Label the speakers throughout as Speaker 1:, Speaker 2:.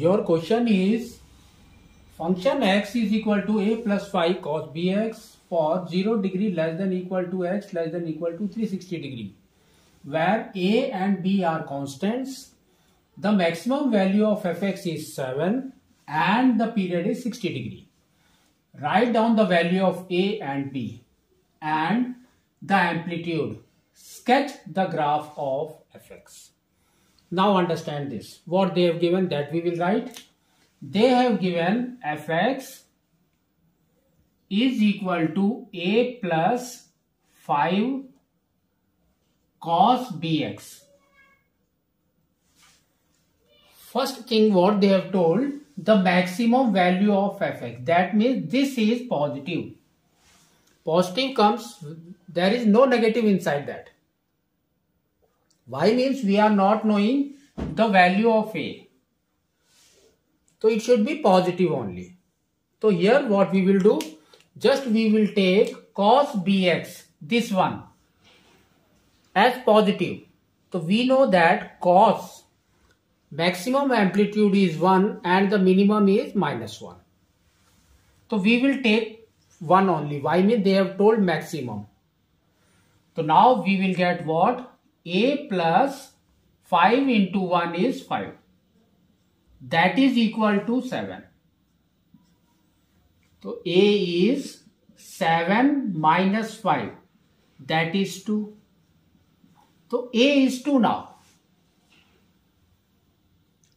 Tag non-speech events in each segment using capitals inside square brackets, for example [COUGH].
Speaker 1: Your question is function x is equal to a plus 5 cos bx for 0 degree less than equal to x less than equal to 360 degree where a and b are constants. The maximum value of fx is 7 and the period is 60 degree. Write down the value of a and b and the amplitude. Sketch the graph of fx. Now understand this. What they have given that we will write. They have given fx is equal to a plus 5 cos bx. First thing what they have told the maximum value of fx that means this is positive. Positive comes there is no negative inside that. Y means we are not knowing the value of A. So it should be positive only. So here what we will do, just we will take cos bx, this one, as positive. So we know that cos maximum amplitude is 1 and the minimum is minus 1. So we will take 1 only. Why means they have told maximum. So now we will get what? A plus 5 into 1 is 5. That is equal to 7. So a is 7 minus 5. That is 2. So a is 2 now.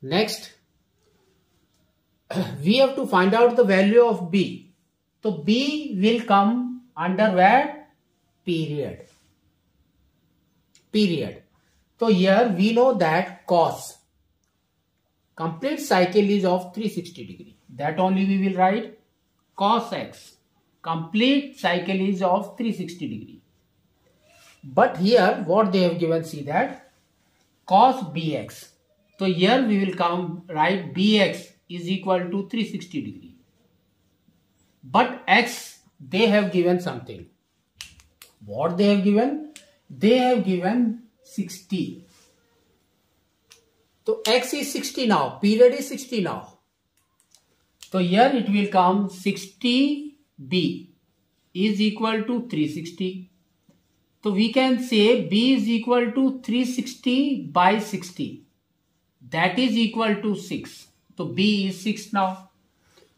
Speaker 1: Next, [CLEARS THROAT] we have to find out the value of b. So b will come under where? Period period. So here we know that cos complete cycle is of 360 degree. That only we will write cos x complete cycle is of 360 degree. But here what they have given see that cos bx. So here we will come write bx is equal to 360 degree. But x they have given something. What they have given? They have given 60 so x is 60 now period is 60 now so here it will come 60b is equal to 360 so we can say b is equal to 360 by 60 that is equal to 6 so b is 6 now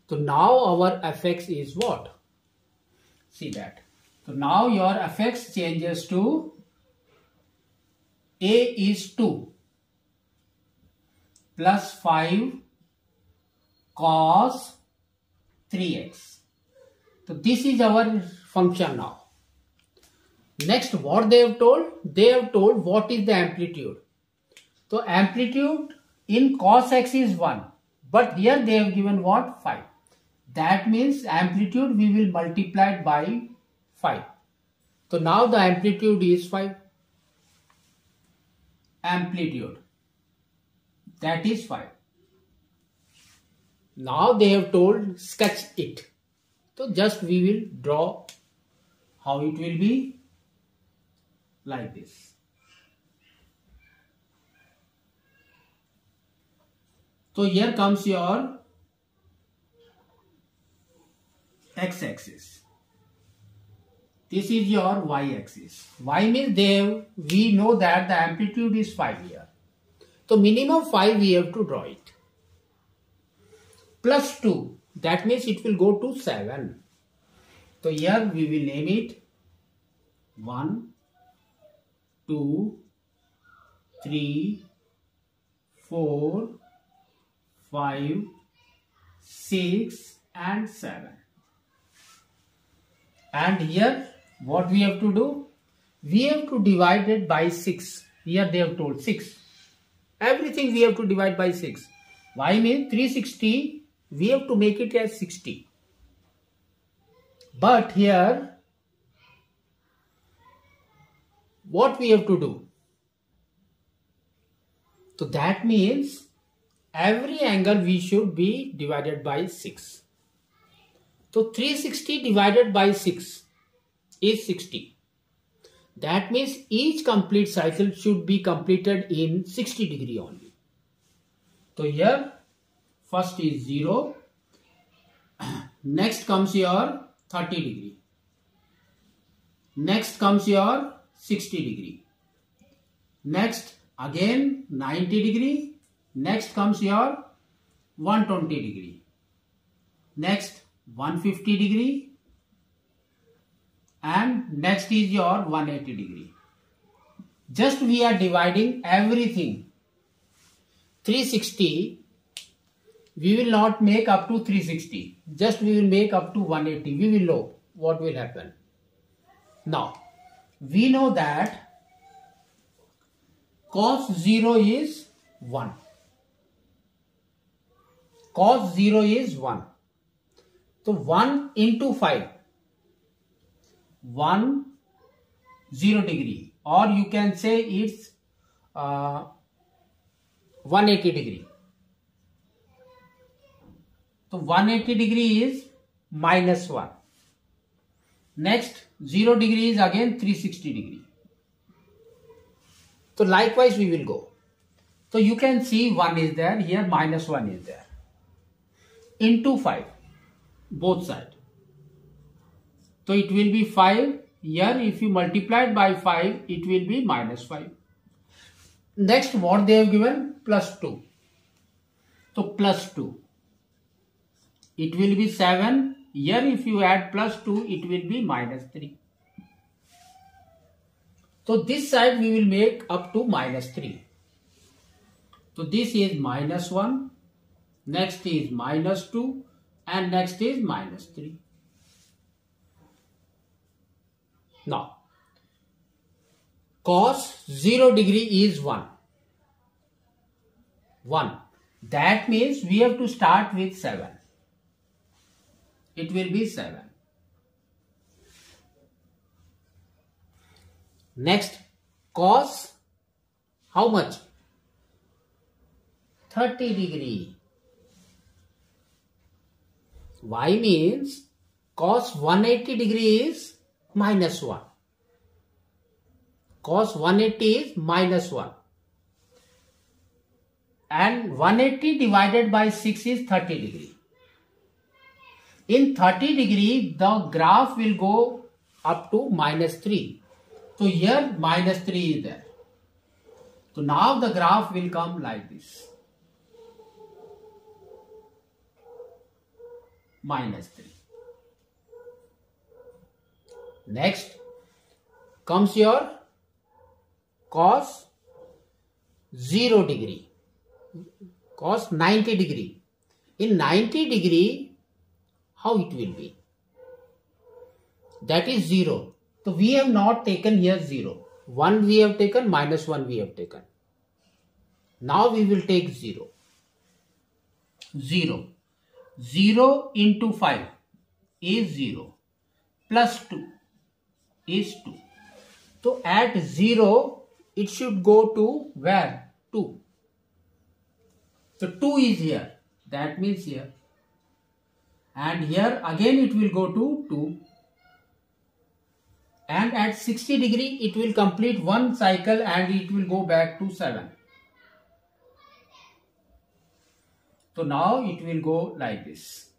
Speaker 1: so now our fx is what see that so now your fx changes to a is 2 plus 5 cos 3x. So this is our function now. Next what they have told? They have told what is the amplitude. So amplitude in cos x is 1 but here they have given what 5. That means amplitude we will multiply by 5. So now the amplitude is 5 amplitude. That is 5 now they have told sketch it. So just we will draw how it will be? Like this. So here comes your x-axis this is your y-axis. Y means they we know that the amplitude is 5 here. So minimum 5 we have to draw it. Plus 2. That means it will go to 7. So here we will name it 1, 2, 3, 4, 5, 6 and 7. And here what we have to do? We have to divide it by 6. Here they have told 6. Everything we have to divide by 6. Why mean 360? We have to make it as 60. But here, what we have to do? So that means every angle we should be divided by 6. So 360 divided by 6 is 60. That means each complete cycle should be completed in 60 degree only. So here first is 0 [CLEARS THROAT] next comes your 30 degree. Next comes your 60 degree. Next again 90 degree. Next comes your 120 degree. Next 150 degree and next is your 180 degree. Just we are dividing everything. 360 we will not make up to 360 just we will make up to 180 we will know what will happen. Now we know that cos 0 is 1 cos 0 is 1 so 1 into 5 1 0 degree or you can say it's uh, 180 degree so 180 degree is minus 1. Next 0 degree is again 360 degree. So likewise we will go. So you can see 1 is there, here minus 1 is there. Into 5, both sides. So it will be 5. Here if you multiply by 5, it will be minus 5. Next what they have given? Plus 2. So plus 2 it will be 7 here if you add plus 2 it will be minus 3 so this side we will make up to minus 3 so this is minus 1 next is minus 2 and next is minus 3 now cos 0 degree is 1 1 that means we have to start with 7 it will be 7. Next, cos how much? 30 degree. Y means cos 180 degree is minus one cos one eighty is minus one and one eighty divided by six is thirty degree in thirty degree the graph will go up to minus three तो your minus three is there तो now the graph will come like this minus three Next comes your cos 0 degree. Cos 90 degree. In 90 degree, how it will be? That is 0. So we have not taken here 0. 1 we have taken, minus 1 we have taken. Now we will take 0. 0. 0 into 5 is 0. Plus 2 is 2. So at 0, it should go to where? 2. So 2 is here. That means here and here again it will go to 2 and at 60 degree it will complete one cycle and it will go back to 7 so now it will go like this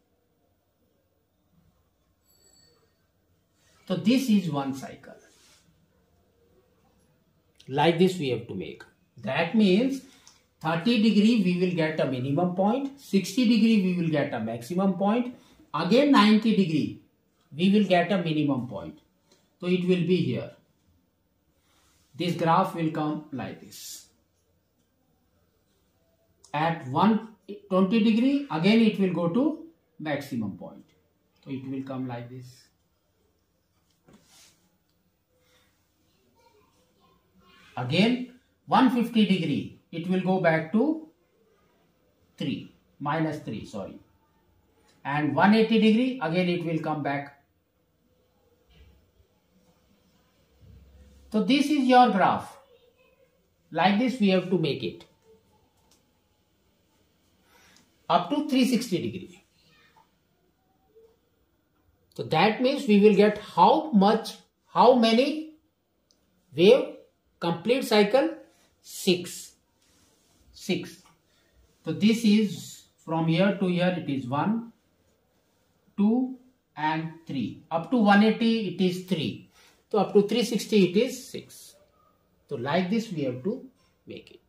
Speaker 1: so this is one cycle like this we have to make that means 30 degree we will get a minimum point 60 degree we will get a maximum point Again 90 degree, we will get a minimum point. So it will be here. This graph will come like this. At 120 degree, again it will go to maximum point. So it will come like this. Again 150 degree, it will go back to 3, minus 3, sorry and 180 degree again it will come back. So this is your graph. Like this we have to make it. Up to 360 degree. So that means we will get how much, how many wave complete cycle? 6. 6. So this is From here to here it is 1, 2 and 3. Up to 180 it is 3. So up to 360 it is 6. So like this we have to make it.